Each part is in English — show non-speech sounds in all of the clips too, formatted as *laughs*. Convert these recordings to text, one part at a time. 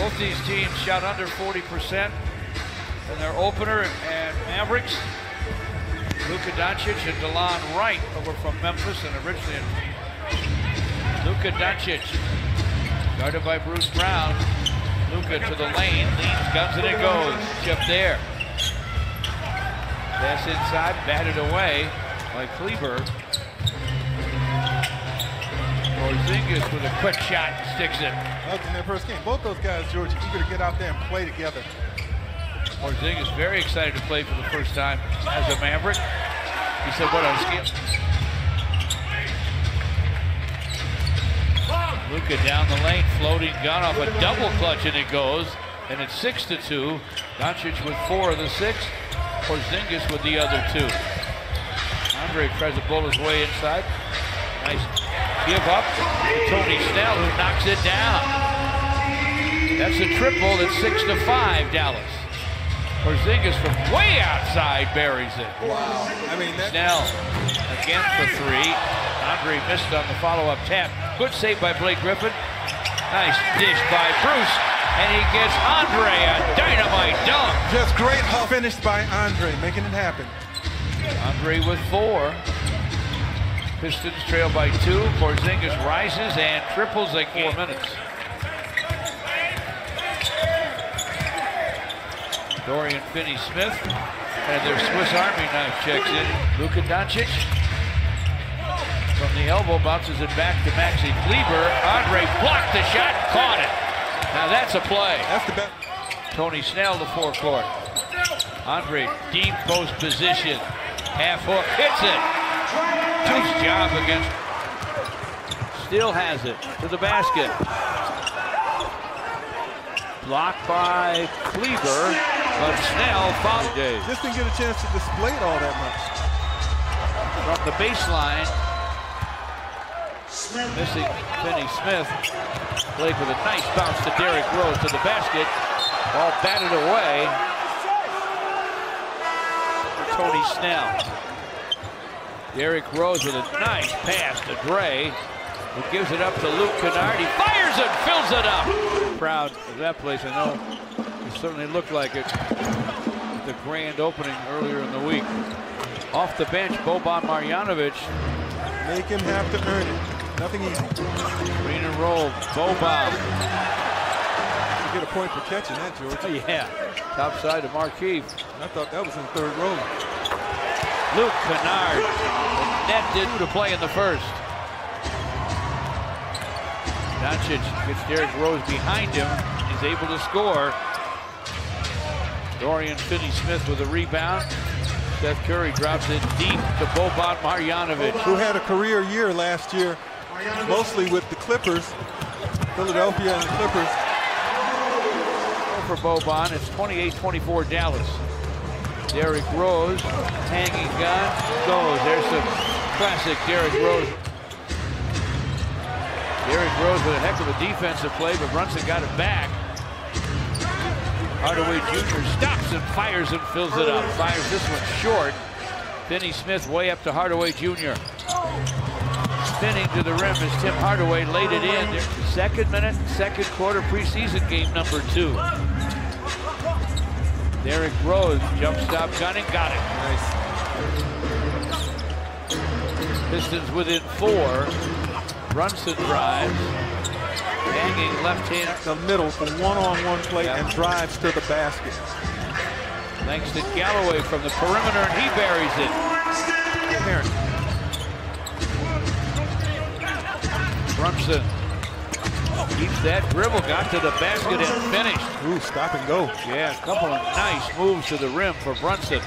Both these teams shot under 40% in their opener and Mavericks. Luka Doncic and DeLon Wright over from Memphis and originally in Luka Doncic guarded by Bruce Brown. Luka to the lane, leans, guns and it goes. Chip there. Pass inside, batted away by Kleber. Porzingis with a quick shot, and sticks it. That was in their first game. Both those guys, George, eager to get out there and play together. Porzingis very excited to play for the first time as a Maverick. He said, what on scale? Luka down the lane, floating gun off a double clutch, and it goes. And it's six to two. Doncic with four of the six. Porzingis with the other two. Andre tries to pull his way inside. Nice give up to Tony Snell, who knocks it down. That's a triple. That's six to five, Dallas. Porzingis from way outside buries it. Wow. I mean, that... Snell again for three. Andre missed on the follow-up tap. Good save by Blake Griffin. Nice dish by Bruce. And he gets Andre a dynamite dunk. Just great finished by Andre, making it happen. Andre with four. Pistons trail by two. Porzingis rises and triples again. Four minutes. Dorian Finney-Smith and their Swiss Army knife checks in. Luka Doncic from the elbow bounces it back to Maxi Kleber. Andre blocked the shot, caught it. Now that's a play. That's the best. Tony Snell to forecourt. Andre deep post position. Half hook hits it. Nice job against. Still has it to the basket. Blocked by Kleber, but Snell fouled Days. Just didn't get a chance to display it all that much. From the baseline, missing Finney Smith. Blake with a nice bounce to Derrick Rose to the basket. Ball batted away. Tony Snell. Derrick Rose with a nice pass to Dre, who gives it up to Luke Kennard. He fires it, fills it up. Proud of that place. I know it certainly looked like it at the grand opening earlier in the week. Off the bench, Boban Marjanovic. Make him have to earn it. Nothing easy. Green and roll, Boban. You get a point for catching that, George. Oh, *laughs* yeah, top side of Markieff. I thought that was in third row. Luke Kennard. The net did to play in the first. Doncic gets Derrick Rose behind him. He's able to score. Dorian Finney-Smith with a rebound. Seth Curry drops it deep to Boban Marjanovic. Who had a career year last year, mostly with the Clippers, Philadelphia and the Clippers. For Boban, it's 28-24 Dallas. Derrick Rose, hanging gun, goes. There's some classic Derrick Rose. Derrick Rose with a heck of a defensive play, but Brunson got it back. Hardaway Jr. stops and fires and fills it up. Fires this one short. Finney Smith way up to Hardaway Jr. Spinning to the rim as Tim Hardaway laid it in. Second minute, second quarter preseason game number two. Derrick Rose, jump stop gunning, got it. Nice. Pistons within four. Brunson drives. Hanging left hand. The middle for one-on-one -on -one play and drives to the basket. Langston Galloway from the perimeter, and he buries it. Brunson keeps that dribble, got to the basket and finished. Ooh, stop and go. Yeah, a couple of nice moves to the rim for Brunson.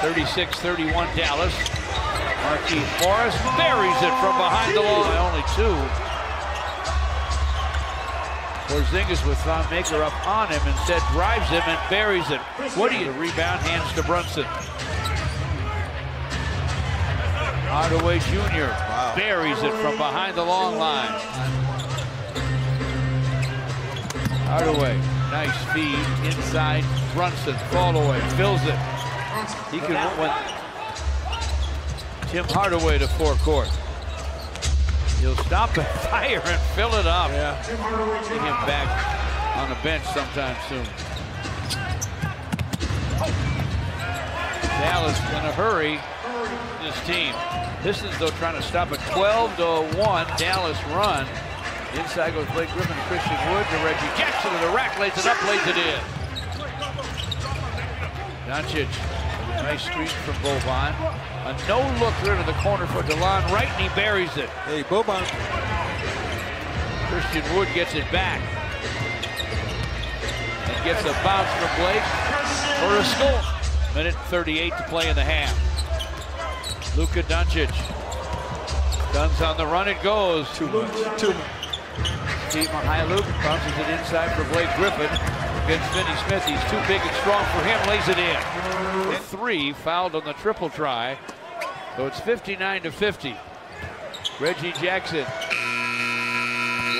36-31 Dallas. Markieff Morris buries it from behind the line, only two. Porzingis with Thon Maker up on him, instead drives him and buries it. What do you rebound hands to Brunson? Hardaway Jr. Wow. buries it from behind the long line. Hardaway, nice feed inside. Brunson, fall away, fills it. He can win. Tim Hardaway to forecourt. He'll stop the *laughs* fire and fill it up. Yeah. See him back on the bench sometime soon. Dallas in a hurry. This team. Pistons though trying to stop a 12 to 1 Dallas run. Inside goes Blake Griffin Christian Wood to Reggie Jackson to the rack, lays it up, lays it in. Doncic nice screen from Boban. A no-looker into the corner for DeLon Wright, and he buries it. Hey, Boban. Christian Wood gets it back. And gets a bounce from Blake for a score. Minute 38 to play in the half. Luka Doncic. Guns on the run, it goes. Too much. Too much. Svi Mykhailiuk bounces it inside for Blake Griffin against Finney Smith. He's too big and strong for him, lays it in. Three fouled on the triple try. So it's 59 to 50. Reggie Jackson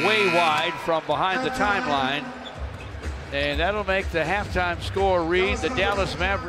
way wide from behind the timeline. And that'll make the halftime score read the Dallas Mavericks.